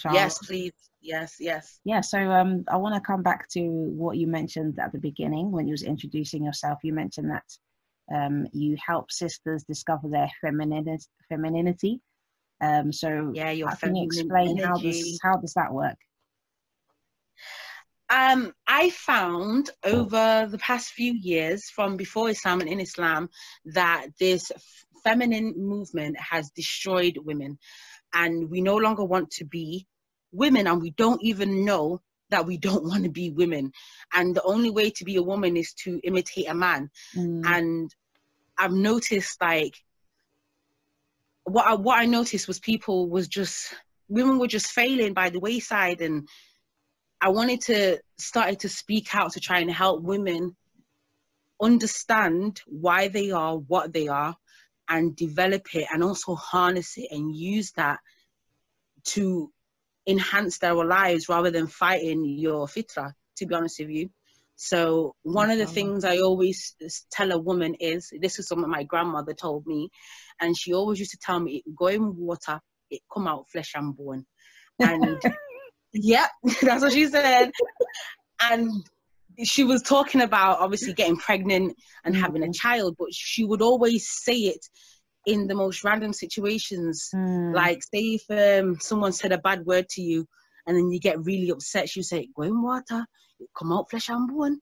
Charles. Yes, please. Yes, yes. Yeah, so um, I want to come back to what you mentioned at the beginning when you was introducing yourself. You mentioned that um, you help sisters discover their femininity. femininity. Um, so yeah, your can you explain energy. how does how does that work? Um, I found over the past few years, from before Islam and in Islam, that this feminine movement has destroyed women, and we no longer want to be women, and we don't even know that we don't want to be women. And the only way to be a woman is to imitate a man. Mm. And I've noticed like what I, what I noticed was people was just women were just failing by the wayside and I wanted to started to speak out to try and help women understand why they are what they are and develop it and also harness it and use that to enhance their lives rather than fighting your fitra to be honest with you. So one of the things i always tell a woman is this is something my grandmother told me and she always used to tell me go in water it come out flesh and bone. And yeah, that's what she said. and she was talking about obviously getting pregnant and mm-hmm. having a child, but she would always say it in the most random situations. Mm. Like, say if um, someone said a bad word to you and then you get really upset, she would say, Go in water, come out flesh and bone.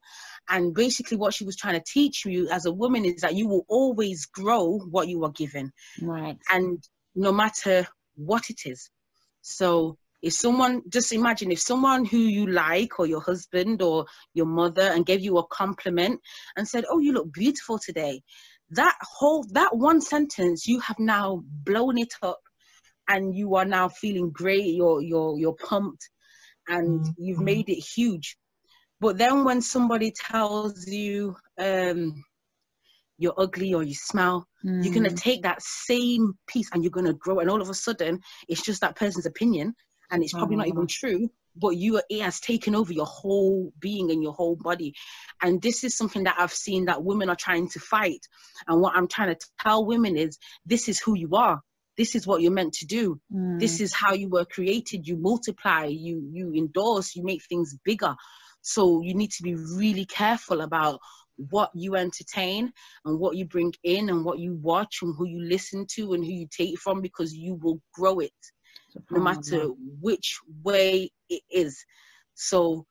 And basically, what she was trying to teach you as a woman is that you will always grow what you are given. Right. And no matter what it is. So if someone just imagine if someone who you like or your husband or your mother and gave you a compliment and said oh you look beautiful today that whole that one sentence you have now blown it up and you are now feeling great you're you're you're pumped and mm-hmm. you've made it huge but then when somebody tells you um you're ugly or you smell mm. you're going to take that same piece and you're going to grow and all of a sudden it's just that person's opinion and it's probably not even mm. true but you it has taken over your whole being and your whole body. And this is something that i've seen that women are trying to fight. And what i'm trying to tell women is this is who you are. This is what you're meant to do. Mm. this is how you were created. You multiply. You you endorse. You make things bigger. So you need to be really careful about what you entertain and what you bring in and what you watch and who you listen to and who you take from because you will grow it no oh, matter which way it is. So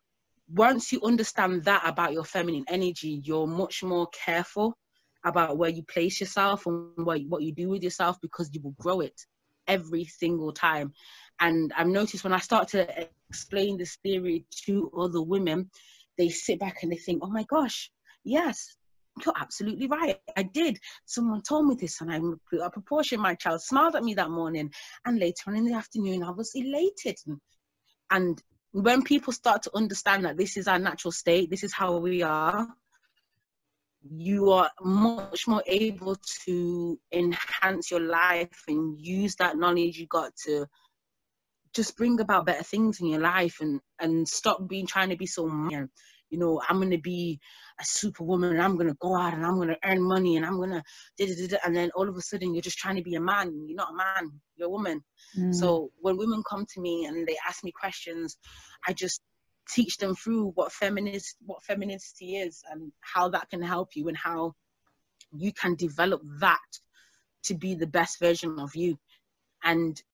once you understand that about your feminine energy, you're much more careful about where you place yourself and what, what you do with yourself because you will grow it every single time. And I've noticed when I start to explain this theory to other women, they sit back and they think, oh my gosh, yes, you're absolutely right. I did. Someone told me this, and I, I proportion my child smiled at me that morning, and later on in the afternoon, I was elated. And when people start to understand that this is our natural state, this is how we are, you are much more able to enhance your life and use that knowledge you got to just bring about better things in your life and and stop being trying to be so you know, I'm gonna be a superwoman and I'm gonna go out and I'm gonna earn money and I'm gonna and then all of a sudden you're just trying to be a man. You're not a man, you're a woman. Mm. So when women come to me and they ask me questions, I just teach them through what feminist what femininity is and how that can help you and how you can develop that to be the best version of you. And